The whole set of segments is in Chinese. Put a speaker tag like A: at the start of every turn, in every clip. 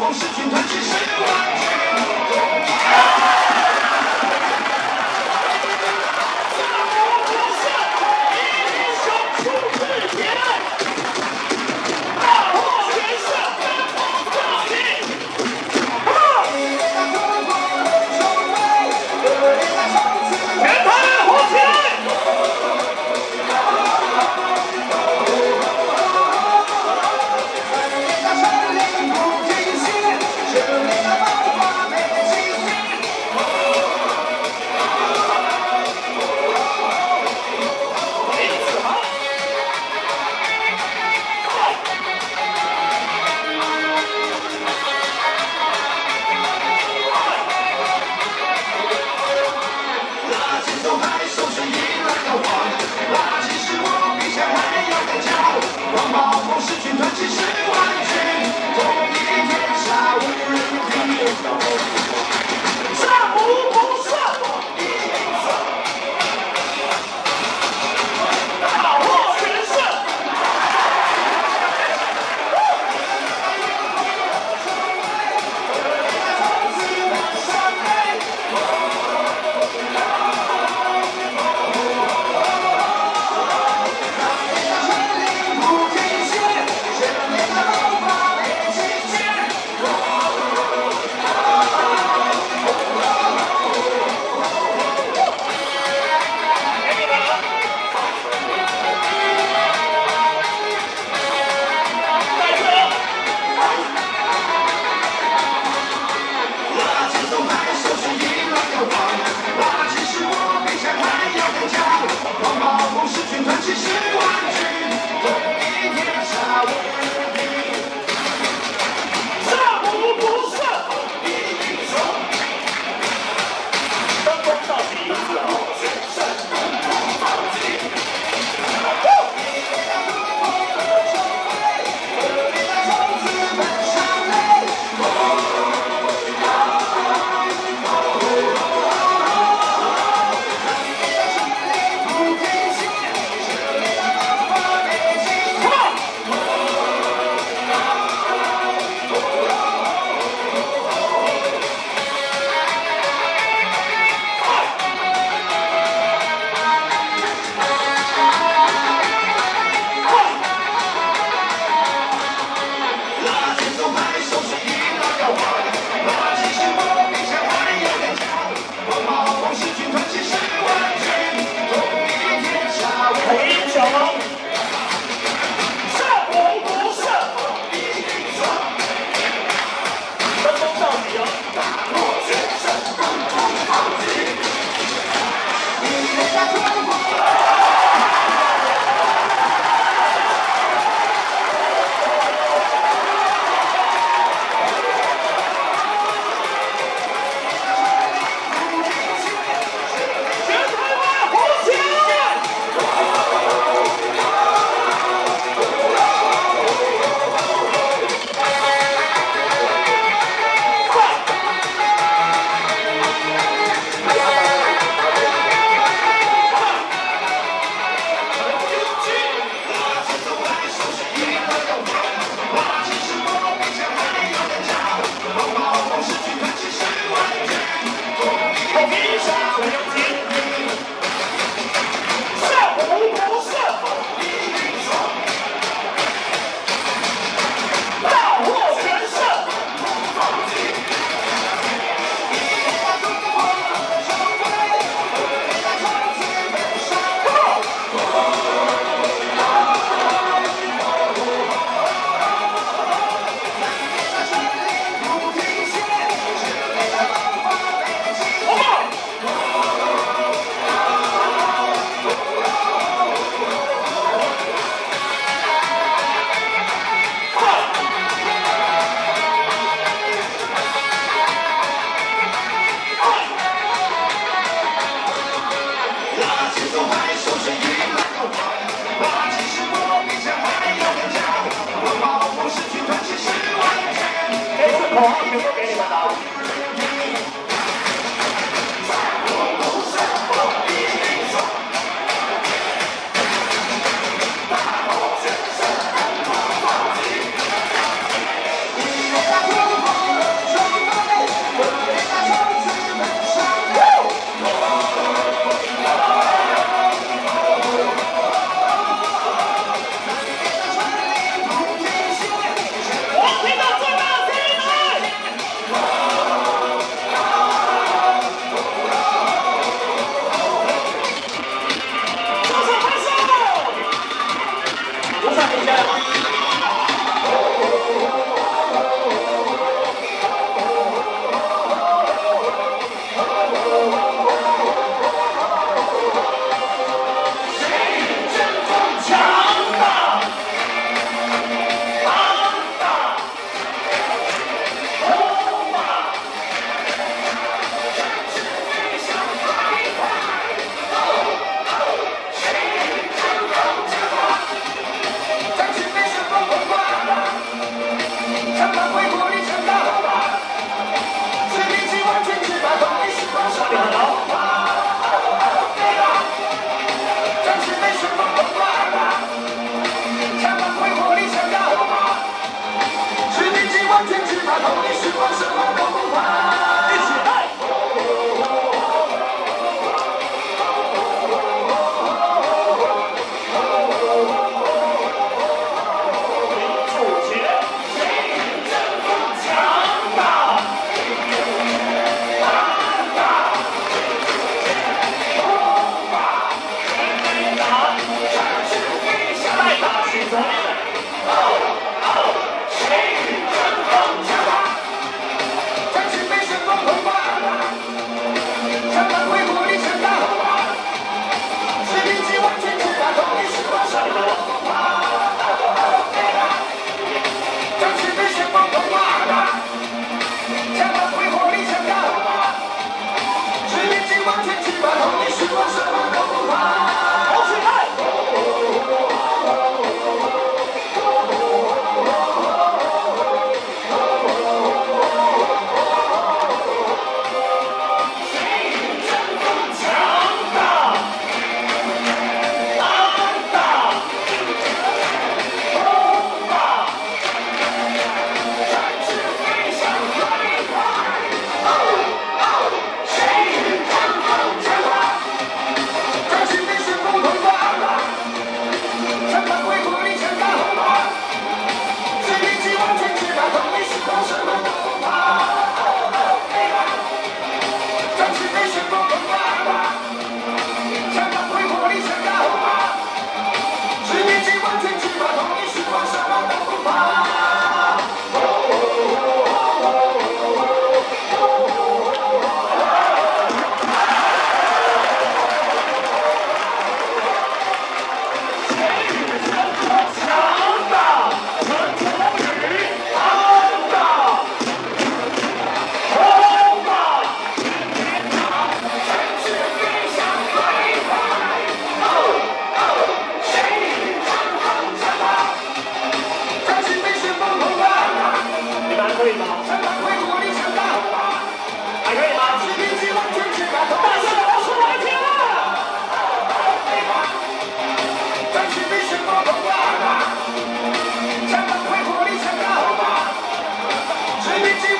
A: 王氏军团是谁的王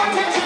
A: 것 같아.